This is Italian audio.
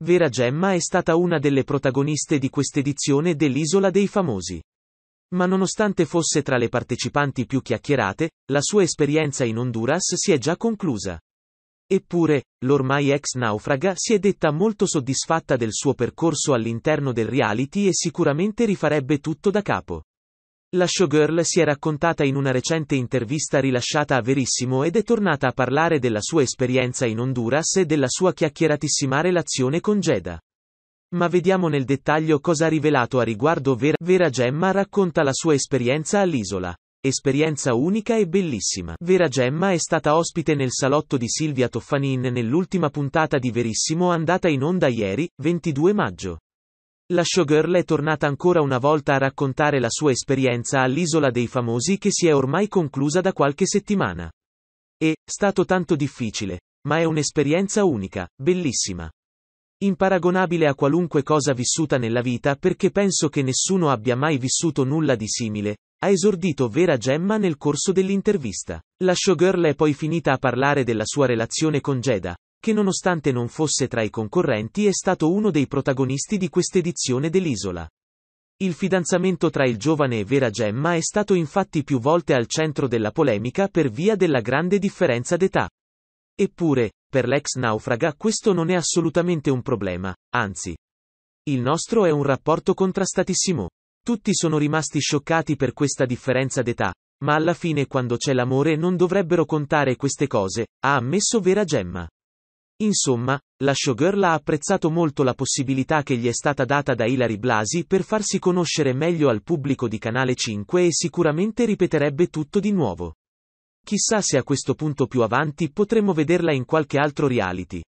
Vera Gemma è stata una delle protagoniste di quest'edizione dell'Isola dei Famosi. Ma nonostante fosse tra le partecipanti più chiacchierate, la sua esperienza in Honduras si è già conclusa. Eppure, l'ormai ex naufraga si è detta molto soddisfatta del suo percorso all'interno del reality e sicuramente rifarebbe tutto da capo. La showgirl si è raccontata in una recente intervista rilasciata a Verissimo ed è tornata a parlare della sua esperienza in Honduras e della sua chiacchieratissima relazione con Jeda. Ma vediamo nel dettaglio cosa ha rivelato a riguardo Vera. Vera Gemma racconta la sua esperienza all'isola. Esperienza unica e bellissima. Vera Gemma è stata ospite nel salotto di Silvia Toffanin nell'ultima puntata di Verissimo andata in onda ieri, 22 maggio. La showgirl è tornata ancora una volta a raccontare la sua esperienza all'Isola dei Famosi che si è ormai conclusa da qualche settimana. È stato tanto difficile, ma è un'esperienza unica, bellissima. Imparagonabile a qualunque cosa vissuta nella vita perché penso che nessuno abbia mai vissuto nulla di simile, ha esordito Vera Gemma nel corso dell'intervista. La showgirl è poi finita a parlare della sua relazione con Jeda, che nonostante non fosse tra i concorrenti è stato uno dei protagonisti di quest'edizione dell'Isola. Il fidanzamento tra il giovane e Vera Gemma è stato infatti più volte al centro della polemica per via della grande differenza d'età. Eppure, per l'ex naufraga questo non è assolutamente un problema, anzi. Il nostro è un rapporto contrastatissimo. Tutti sono rimasti scioccati per questa differenza d'età, ma alla fine quando c'è l'amore non dovrebbero contare queste cose, ha ammesso Vera Gemma. Insomma, la showgirl ha apprezzato molto la possibilità che gli è stata data da Ilari Blasi per farsi conoscere meglio al pubblico di Canale 5 e sicuramente ripeterebbe tutto di nuovo. Chissà se a questo punto più avanti potremmo vederla in qualche altro reality.